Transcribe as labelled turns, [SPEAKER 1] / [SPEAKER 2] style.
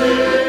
[SPEAKER 1] Jesus.